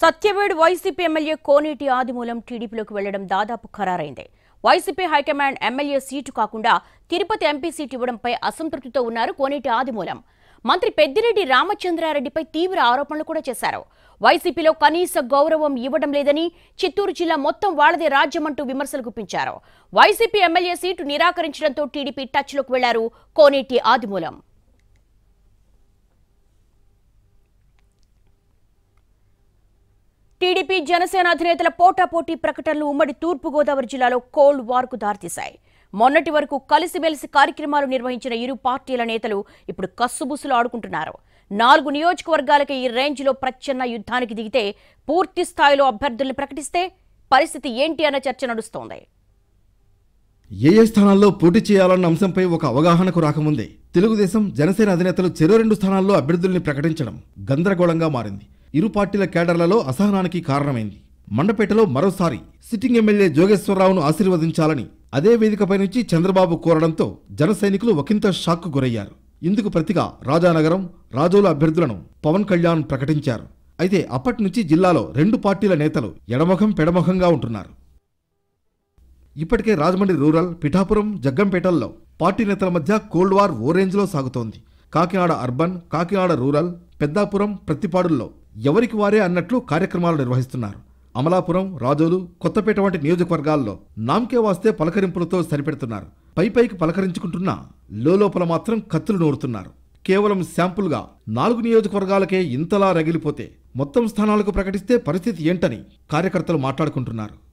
Satyavedu YCP MLA కోనేటి ఆదిమూలం టీడీపీలోకి వెళ్ళడం దాదాపు ఖరారైంది. YCP high command MLA seat కాకుండా తిరుపతి ఎంపీ సీటు ఇవ్వడంపై అసంతృప్తితో ఉన్నారు కోనేటి ఆదిమూలం. మంత్రి పెద్దిరెడ్డి రామచంద్రారెడ్డిపై తీవ్ర ఆరోపణలు కూడా చేశారు. వైసీపీలో కనీస గౌరవం ఇవ్వడం లేదని చిత్తూరు జిల్లా మొత్తం వాళ్ళదే రాజ్యమంటూ విమర్శలు గుప్పించారు. వైసీపీ ఎమ్మెల్యే సీటు నిరాకరించడంతో టీడీపీ టచ్లోకి వెళ్ళారు కోనేటి ఆదిమూలం. టీడీపీ జనసేన అధినేతల పోటాపోటీ ప్రకటనలు ఉమ్మడి తూర్పుగోదావరి జిల్లాలో కోల్డ్ వార్కు దారితీశాయి. మొన్నటి వరకు కలిసిమెలిసి కార్యక్రమాలు నిర్వహించిన ఇరు పార్టీల నేతలు ఇప్పుడు కస్సుబుసులు ఆడుకుంటున్నారు. నాలుగు నియోజకవర్గాలకి ఈ రేంజ్లో ప్రచ్ఛన్న యుద్ధానికి దిగితే పూర్తి స్థాయిలో అభ్యర్థుల్ని ప్రకటిస్తే పరిస్థితి ఏంటి అన్న చర్చ నడుస్తోంది. ఏ ఏ స్థానాల్లో పోటీ చేయాలన్న అంశంపై ఒక అవగాహనకు రాకముందే తెలుగుదేశం జనసేన అధినేతలు చెరో రెండు స్థానాల్లో అభ్యర్థుల్ని ప్రకటించడం గందరగోళంగా మారింది. ఇరు పార్టీల కేడర్లలో అసహనానికి కారణమైంది. మండపేటలో మరోసారి సిట్టింగ్ ఎమ్మెల్యే జోగేశ్వరరావును ఆశీర్వదించాలని అదే వేదికపై నుంచి చంద్రబాబు కోరడంతో జన సైనికులు ఒకంత షాక్కు గురయ్యారు. ఇందుకు ప్రతిగా రాజానగరం రాజోల అభ్యర్థులను పవన్ కళ్యాణ్ ప్రకటించారు. అయితే అప్పటి నుంచి జిల్లాలో రెండు పార్టీల నేతలు ఎడమొఖం పెడమొఖంగా ఉంటున్నారు. ఇప్పటికే రాజమండ్రి రూరల్ పిఠాపురం జగ్గంపేటల్లో పార్టీ నేతల మధ్య కోల్డ్ వార్ ఓ రేంజ్లో సాగుతోంది. కాకినాడ అర్బన్ కాకినాడ రూరల్ పెద్దాపురం ప్రతిపాడుల్లో ఎవరికి వారే అన్నట్లు కార్యక్రమాలు నిర్వహిస్తున్నారు. అమలాపురం రాజోలు కొత్తపేట వంటి నియోజకవర్గాల్లో నామకే వాస్తే పలకరింపులతో సరిపెడుతున్నారు. పై పైకి పలకరించుకుంటున్నా లోపల మాత్రం కత్తులు నూరుతున్నారు. కేవలం శాంపుల్గా నాలుగు నియోజకవర్గాలకే ఇంతలా రగిలిపోతే మొత్తం స్థానాలకు ప్రకటిస్తే పరిస్థితి ఏంటని కార్యకర్తలు మాట్లాడుకుంటున్నారు.